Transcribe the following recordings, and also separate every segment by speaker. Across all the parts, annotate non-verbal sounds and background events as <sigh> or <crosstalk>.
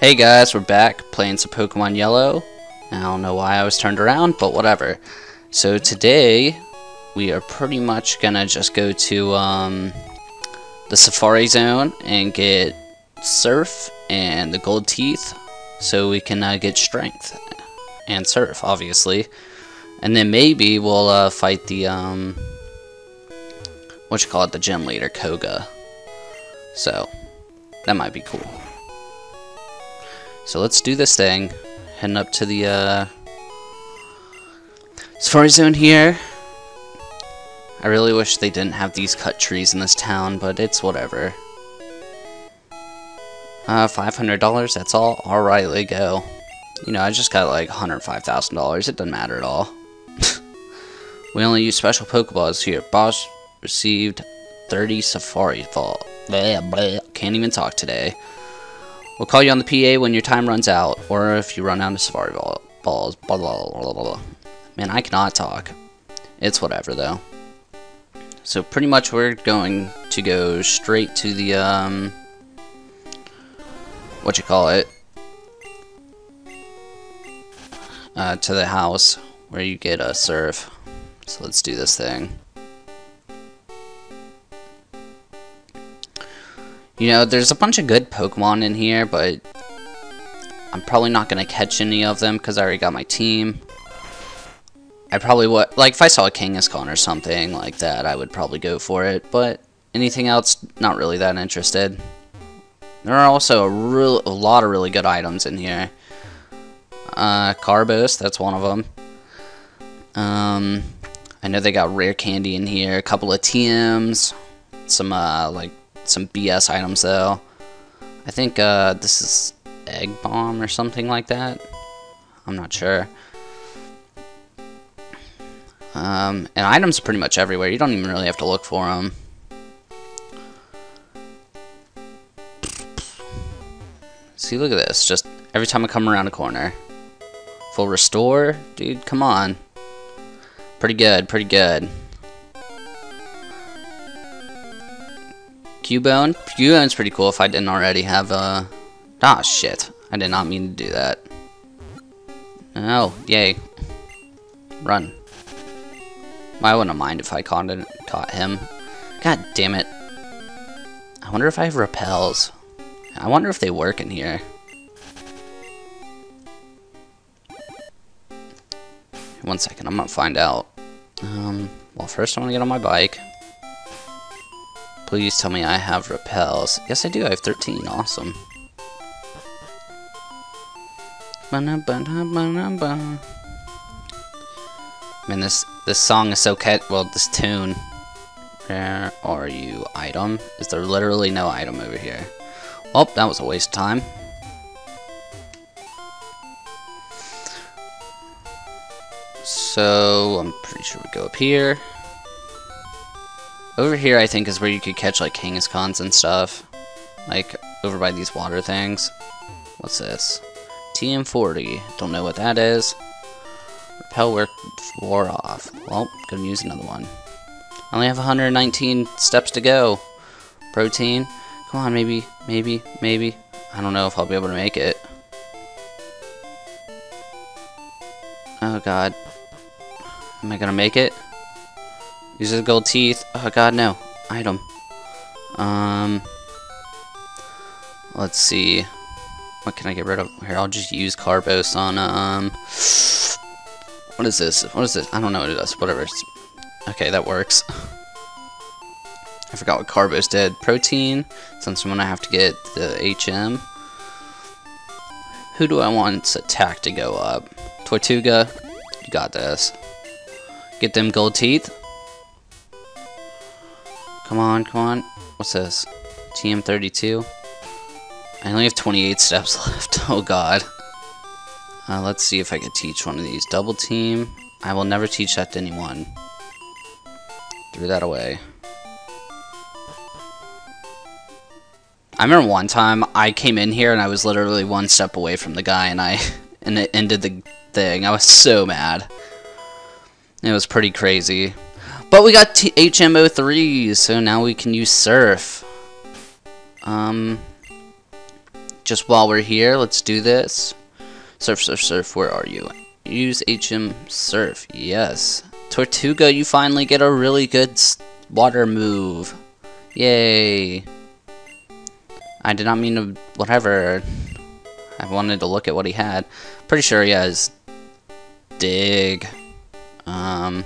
Speaker 1: Hey guys, we're back playing some Pokemon Yellow. I don't know why I was turned around, but whatever. So today, we are pretty much gonna just go to um, the Safari Zone and get Surf and the Gold Teeth so we can uh, get Strength and Surf, obviously. And then maybe we'll uh, fight the, um, what you call it, the gym leader, Koga. So, that might be cool. So let's do this thing. Heading up to the uh, Safari Zone here. I really wish they didn't have these cut trees in this town, but it's whatever. Uh, $500, that's all? Alright, let go. You know, I just got like $105,000. It doesn't matter at all. <laughs> we only use special Pokeballs here. Boss received 30 Safari Balls. Blah, blah. Can't even talk today. We'll call you on the PA when your time runs out, or if you run out of Safari ball balls. Blah, blah, blah, blah, Man, I cannot talk. It's whatever, though. So pretty much we're going to go straight to the, um... What you call it? Uh, to the house where you get a surf. So let's do this thing. You know, there's a bunch of good Pokemon in here, but I'm probably not going to catch any of them because I already got my team. I probably would, like, if I saw a Kangaskhan or something like that, I would probably go for it, but anything else, not really that interested. There are also a, real, a lot of really good items in here. Uh, Carbos, that's one of them. Um, I know they got rare candy in here, a couple of TMs, some, uh, like, some BS items though. I think uh, this is Egg Bomb or something like that. I'm not sure. Um, and items are pretty much everywhere. You don't even really have to look for them. See, look at this. Just every time I come around a corner. Full restore? Dude, come on. Pretty good, pretty good. Cubone? Cubone's pretty cool if I didn't already have a... Ah, shit. I did not mean to do that. Oh, yay. Run. I wouldn't mind if I caught, it, caught him. God damn it. I wonder if I have repels. I wonder if they work in here. One second, I'm gonna find out. Um, well, first I want to get on my bike. Please tell me I have repels. Yes, I do. I have 13. Awesome. Man, this this song is so cat. Well, this tune. Where are you, item? Is there literally no item over here? Oh, that was a waste of time. So, I'm pretty sure we go up here. Over here, I think, is where you could catch, like, Kangaskhan's and stuff. Like, over by these water things. What's this? TM40. Don't know what that is. Repel work wore off. Well, gonna use another one. I only have 119 steps to go. Protein. Come on, maybe, maybe, maybe. I don't know if I'll be able to make it. Oh god. Am I gonna make it? Uses gold teeth. Oh god, no. Item. Um. Let's see. What can I get rid of? Here, I'll just use Carbos on, um. What is this? What is this? I don't know what it does. Whatever. Okay, that works. I forgot what Carbos did. Protein, since I'm gonna have to get the HM. Who do I want attack to go up? Tortuga, you got this. Get them gold teeth. Come on, come on. What's this? TM32. I only have 28 steps <laughs> left. Oh god. Uh, let's see if I can teach one of these. Double team. I will never teach that to anyone. Threw that away. I remember one time I came in here and I was literally one step away from the guy and I <laughs> and it ended the thing. I was so mad. It was pretty crazy. But we got T HM03, so now we can use Surf. Um, just while we're here, let's do this. Surf, surf, surf, where are you? Use HM Surf, yes. Tortuga, you finally get a really good water move. Yay. I did not mean to, whatever. I wanted to look at what he had. Pretty sure he has dig. Um,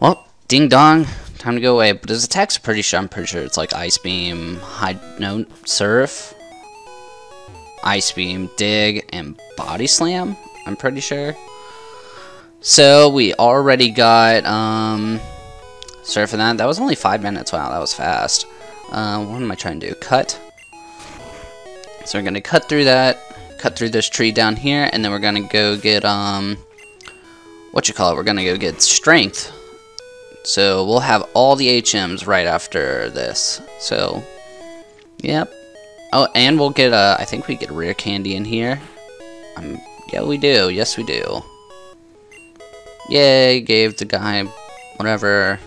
Speaker 1: well, ding dong, time to go away. But his attacks are pretty sure, I'm pretty sure it's like Ice Beam, High, no, Surf, Ice Beam, Dig, and Body Slam, I'm pretty sure. So, we already got, um, Surf that. That was only five minutes, wow, that was fast. Uh, what am I trying to do? Cut. So we're gonna cut through that, cut through this tree down here, and then we're gonna go get, um, what you call it, we're gonna go get strength. So we'll have all the HMs right after this. So, yep. Oh, and we'll get a, I think we get rare candy in here. Um, yeah, we do. Yes, we do. Yay, gave the guy whatever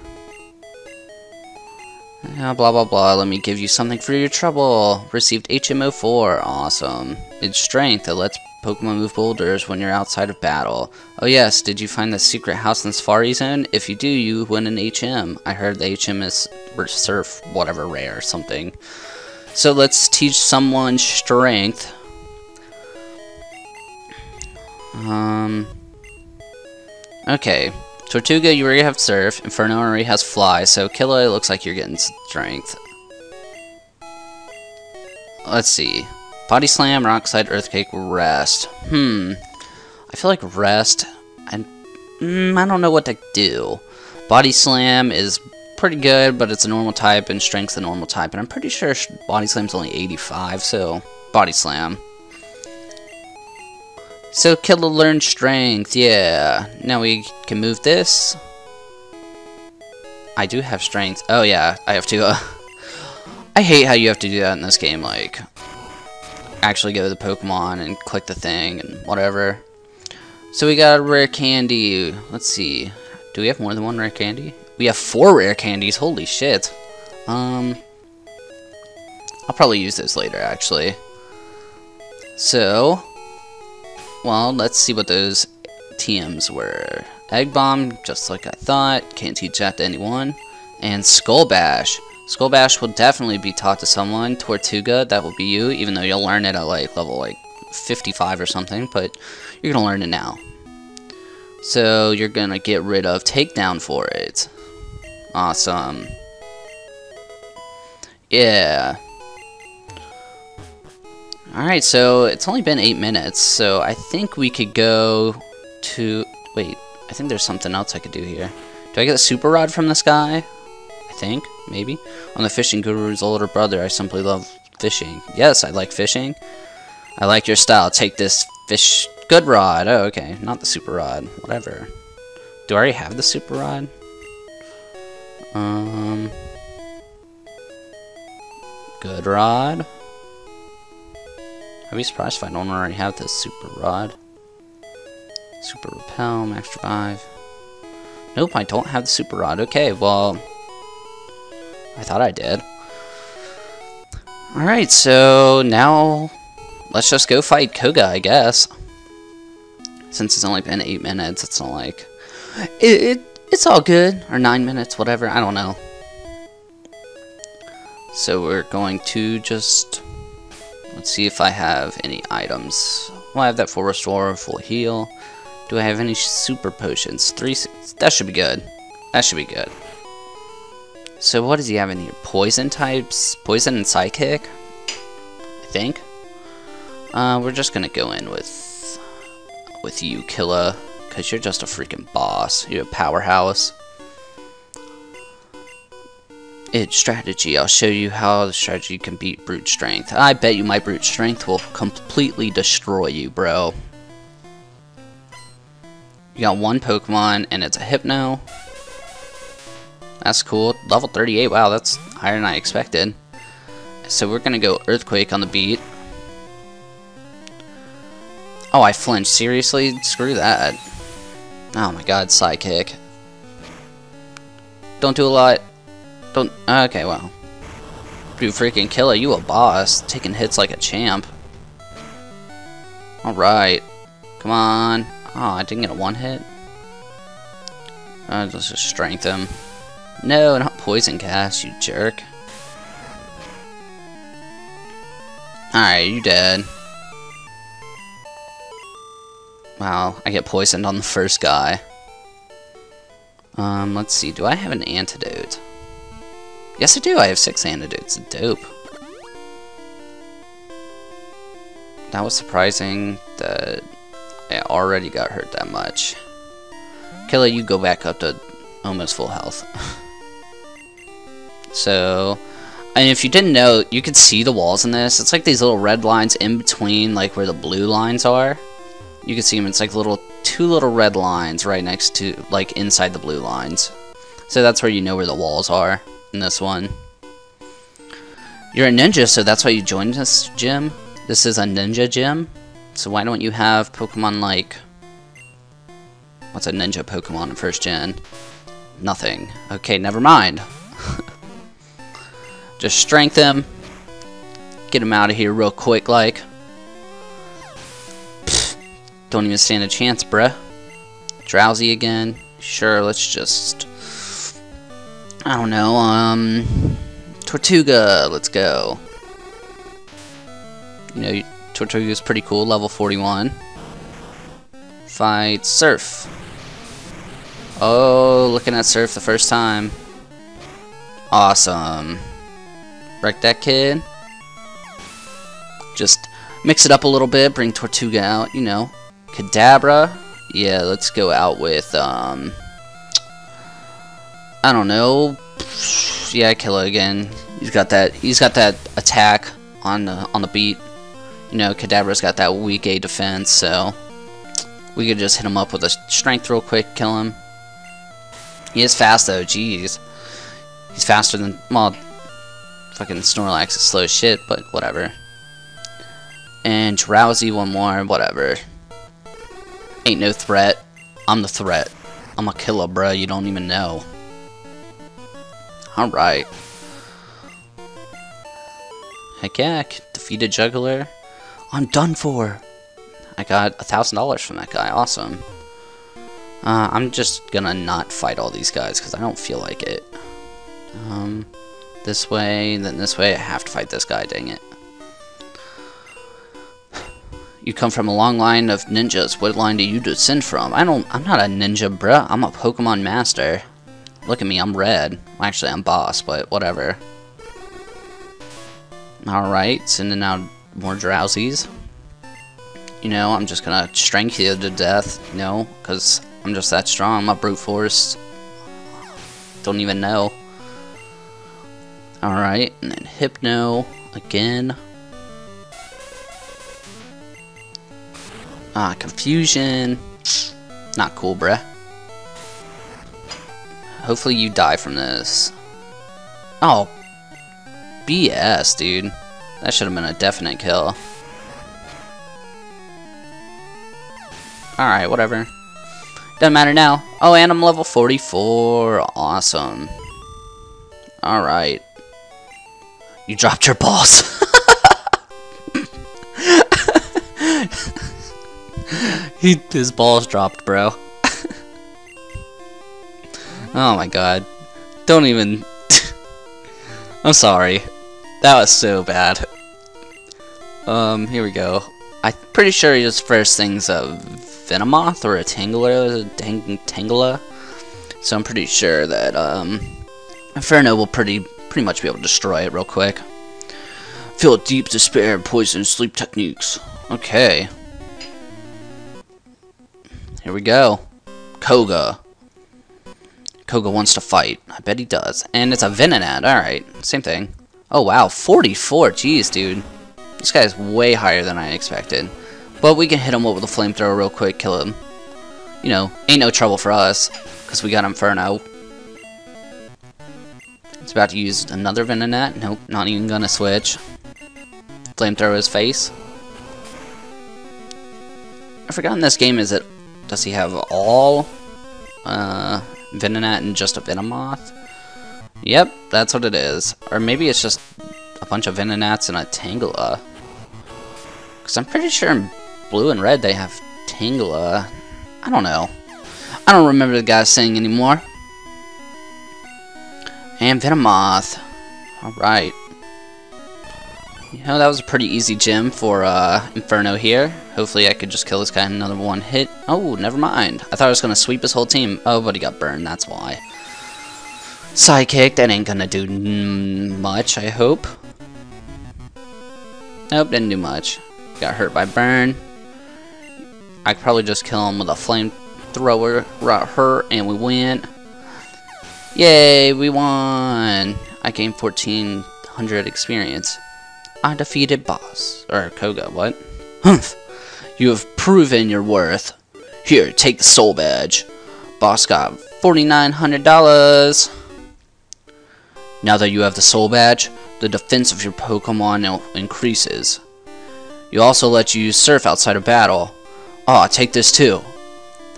Speaker 1: yeah, blah blah blah, let me give you something for your trouble. Received HM04. awesome. It's strength that lets Pokemon move boulders when you're outside of battle. Oh yes, did you find the secret house in the Safari Zone? If you do, you win an HM. I heard the HM is surf, whatever, rare or something. So let's teach someone strength. Um... Okay, Tortuga, you already have Surf. Inferno already has Fly, so Killa, it looks like you're getting Strength. Let's see. Body Slam, Rock Slide, Earthquake, Rest. Hmm. I feel like Rest, I, mm, I don't know what to do. Body Slam is pretty good, but it's a normal type, and Strength's a normal type, and I'm pretty sure Body Slam's only 85, so Body Slam. So Killa learned strength, yeah. Now we can move this. I do have strength. Oh yeah, I have to, uh, <laughs> I hate how you have to do that in this game, like, actually go to the Pokemon and click the thing and whatever. So we got a rare candy. Let's see. Do we have more than one rare candy? We have four rare candies. Holy shit. Um, I'll probably use those later, actually. So, well, let's see what those TMs were. Egg Bomb, just like I thought. Can't teach that to anyone. And Skull Bash. Skull Bash will definitely be taught to someone. Tortuga, that will be you, even though you'll learn it at like level like 55 or something, but you're gonna learn it now. So you're gonna get rid of Takedown for it. Awesome. Yeah. Alright, so it's only been 8 minutes, so I think we could go to... Wait, I think there's something else I could do here. Do I get a super rod from this guy? Think, maybe. I'm the fishing guru's older brother. I simply love fishing. Yes, I like fishing. I like your style. Take this fish... Good rod. Oh, okay. Not the super rod. Whatever. Do I already have the super rod? Um... Good rod. I'd be surprised if I don't already have this super rod. Super repel, max revive. Nope, I don't have the super rod. Okay, well, I thought I did. Alright, so now let's just go fight Koga, I guess. Since it's only been 8 minutes, it's not like... It, it, it's all good. Or 9 minutes, whatever, I don't know. So we're going to just Let's see if I have any items. Well, I have that full restore, full heal. Do I have any super potions? Three. That should be good. That should be good. So what does he have in here? Poison types? Poison and psychic? I think. Uh, we're just gonna go in with with you, Killa, because you're just a freaking boss. You're a powerhouse. It's strategy. I'll show you how the strategy can beat brute strength. I bet you my brute strength will completely destroy you, bro. You got one Pokemon, and it's a Hypno. That's cool. Level 38, wow, that's higher than I expected. So we're gonna go Earthquake on the beat. Oh, I flinched. Seriously? Screw that. Oh my god, Psychic. Don't do a lot. Don't... Okay, well. Dude, freaking Killa, you a boss. Taking hits like a champ. Alright. Come on. Oh, I didn't get a one hit. Uh, let's just strength him. No, not poison gas, you jerk. Alright, you dead. Wow, I get poisoned on the first guy. Um, let's see, do I have an antidote? Yes, I do, I have six antidotes. Dope. That was surprising that I already got hurt that much. Killa, you go back up to almost full health. <laughs> so, and if you didn't know, you could see the walls in this. It's like these little red lines in between, like where the blue lines are. You can see them. It's like little two little red lines right next to, like inside the blue lines. So that's where you know where the walls are in this one. You're a ninja, so that's why you joined this gym. This is a ninja gym. So why don't you have Pokemon like... What's a ninja Pokemon in first gen? Nothing. Okay, never mind. <laughs> Just strength him. Get him out of here real quick, like. Pfft, don't even stand a chance, bruh. Drowzee again. Sure, let's just... I don't know, um... Tortuga, let's go. You know, Tortuga is pretty cool, level 41. Fight Surf. Oh, looking at Surf the first time. Awesome. Wreck that kid. Just mix it up a little bit, bring Tortuga out, you know. Kadabra. Yeah, let's go out with, um... I don't know. <sighs> Yeah, kill it again. He's got that. He's got that attack on the on the beat. You know, Kadabra's got that weak A defense, so we could just hit him up with a strength real quick, kill him. He is fast though. Jeez, he's faster than well, fucking Snorlax is slow shit, but whatever. And Drowzee one more, whatever. Ain't no threat. I'm the threat. I'm a killer, bruh. You don't even know. Alright. Heck yeah, defeated Juggler. I'm done for. I got a thousand dollars from that guy. Awesome. Uh, I'm just gonna not fight all these guys because I don't feel like it. Um, this way, then this way. I have to fight this guy. Dang it. You come from a long line of ninjas. What line do you descend from? I don't. I'm not a ninja, bruh. I'm a Pokemon master. Look at me, I'm red. Actually, I'm boss, but whatever. Alright, sending out more Drowzees. You know, I'm just gonna strength you to death, you know, because I'm just that strong. I'm a brute force. Don't even know. Alright, and then Hypno again. Ah, confusion. Not cool, bruh. Hopefully you die from this. Oh. BS, dude. That should have been a definite kill. Alright, whatever. Doesn't matter now. Oh, and I'm level 44. Awesome. Alright. You dropped your balls. <laughs> he, his balls dropped, bro. <laughs> Oh my god. Don't even... <laughs> I'm sorry. That was so bad. Um, here we go. I'm pretty sure his first thing's a Venomoth or a Tangela, Tang Tangela. So I'm pretty sure that, um, Inferno will pretty, pretty much be able to destroy it real quick. Feel deep despair, and poison, sleep techniques. Okay. Here we go. Koga. Koga wants to fight. I bet he does. And it's a Venonat. Alright, same thing. Oh, wow. 44. Jeez, dude. This guy's way higher than I expected. But we can hit him with a flamethrower real quick, kill him. You know, ain't no trouble for us. Because we got Inferno. It's about to use another Venonat. Nope, not even gonna switch. Flamethrower his face. I forgot in this game, is it... Does he have all... Uh, Venonat and just a Venomoth? Yep, that's what it is. Or maybe it's just a bunch of Venonats and a Tangela. Because I'm pretty sure in blue and red they have Tangela. I don't know. I don't remember the guy saying anymore. And Venomoth. Alright. You know, that was a pretty easy gym for uh, Inferno here. Hopefully I could just kill this guy in another one hit. Oh, never mind. I thought I was going to sweep his whole team. Oh, but he got burned, that's why. Psychic, that ain't gonna do much, I hope. Nope, didn't do much. Got hurt by burn. I could probably just kill him with a flamethrower, right her, and we win. Yay, we won! I gained 1400 experience. I defeated boss. Or Koga, what? Humph! You have proven your worth. Here, take the soul badge. Boss got $4,900. Now that you have the soul badge, the defense of your Pokemon increases. You also let you surf outside of battle. Oh, take this too.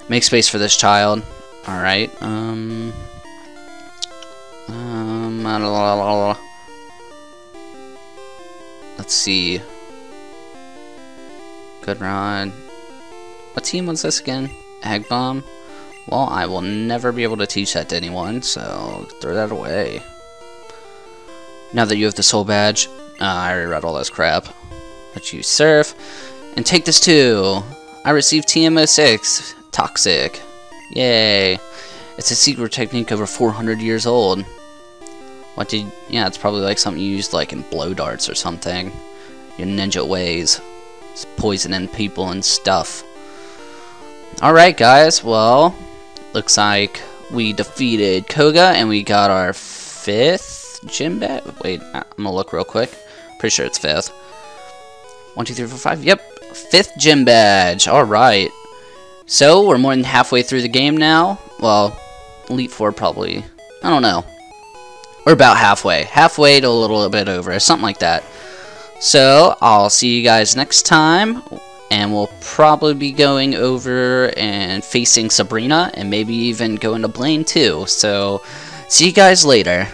Speaker 1: Make space for this child. Alright, um... Let's see. Good run. What team was this again? Egg Bomb? Well, I will never be able to teach that to anyone, so throw that away. Now that you have the soul badge, uh, I already read all this crap. Let you surf. And take this too. I received TM06, Toxic. Yay. It's a secret technique over 400 years old. What did... Yeah, it's probably like something you used like in blow darts or something. Your ninja ways. It's poisoning people and stuff. Alright guys, well, looks like we defeated Koga and we got our fifth gym badge. Wait, I'm gonna look real quick. Pretty sure it's fifth. One, two, three, four, five. Yep, fifth gym badge. Alright. So, we're more than halfway through the game now. Well, Elite Four probably. I don't know. We're about halfway. Halfway to a little bit over. Something like that. So, I'll see you guys next time. And we'll probably be going over and facing Sabrina. And maybe even going to Blaine too. So, see you guys later.